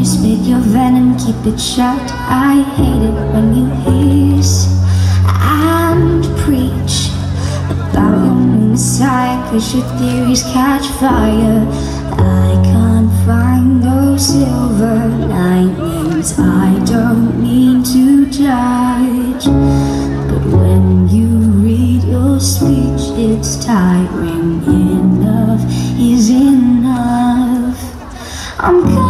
You spit your venom, keep it shut. I hate it when you hiss and preach about your new messiah, cause your theories catch fire. I can't find no silver linings. I don't mean to judge, but when you read your speech, it's tiring. Enough is enough. I'm